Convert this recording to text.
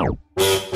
Ow.